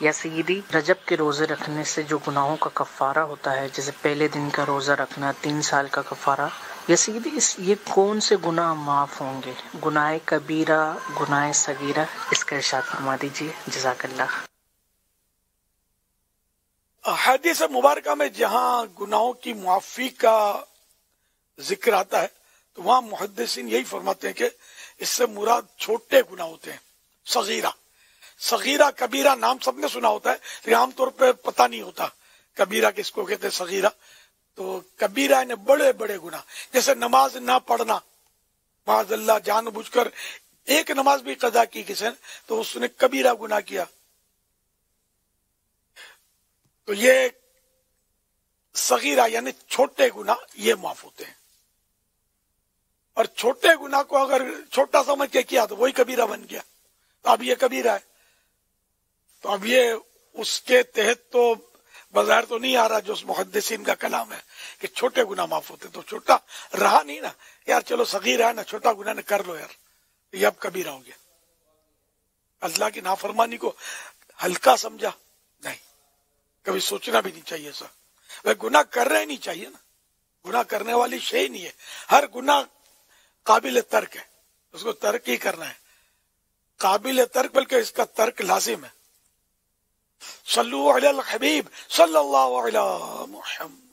یا سیدی رجب کے روزے رکھنے سے جو گناہوں کا کفارہ ہوتا ہے جیسے پہلے دن کا روزہ رکھنا، تین سال کا کفارہ، یا سیدی اس، یہ کون سے گناہ معاف ہوں گے؟ گناہ کبیرہ، گناہ صغیرہ، اس کا ارشاد فرما دیجیے جزاک اللہ حدیث مبارکہ میں جہاں گناہوں کی معافی کا ذکر آتا ہے، تو وہاں محدثین یہی فرماتے ہیں کہ اس سے مراد چھوٹے گناہ ہوتے ہیں، صغیرہ۔ صغیرہ کبیرہ نام سب نے سنا ہوتا ہے، لیکن عام طور پہ پتہ نہیں ہوتا کبیرہ کس کو کہتے ہیں صغیرہ۔ تو کبیرہ نے بڑے بڑے گناہ، جیسے نماز نہ پڑھنا۔ معاذ اللہ جان بوجھ کر ایک نماز بھی قضا کی کسی نے، تو اس نے کبیرہ گناہ کیا۔ تو یہ صغیرہ یعنی چھوٹے گناہ یہ معاف ہوتے ہیں۔ اور چھوٹے گناہ کو اگر چھوٹا سمجھ کے کیا تو وہی کبیرہ بن گیا۔ تو اب یہ کبیرہ ہے۔ تو اب یہ اس کے تحت تو بظاہر تو نہیں آ رہا جو اس محدثین کا کلام ہے کہ چھوٹے گناہ معاف ہوتے تو چھوٹا رہا نہیں نا۔ یار چلو صغیر ہے نا، چھوٹا گناہ نے کر لو یار۔ یہ اب کبیرہ ہو گیا اللہ کی نافرمانی کو ہلکا سمجھا۔ نہیں، کبھی سوچنا بھی نہیں چاہیے سر گناہ کر رہے نہیں چاہیے نا۔ گناہ کرنے والی شے ہی نہیں ہے۔ ہر گناہ قابل ترک ہے۔ اس کو ترک ہی کرنا ہے۔ قابل ترک بلکہ اس کا ترک لازم ہے۔ صلوا على الحبيب صلى الله على محمد.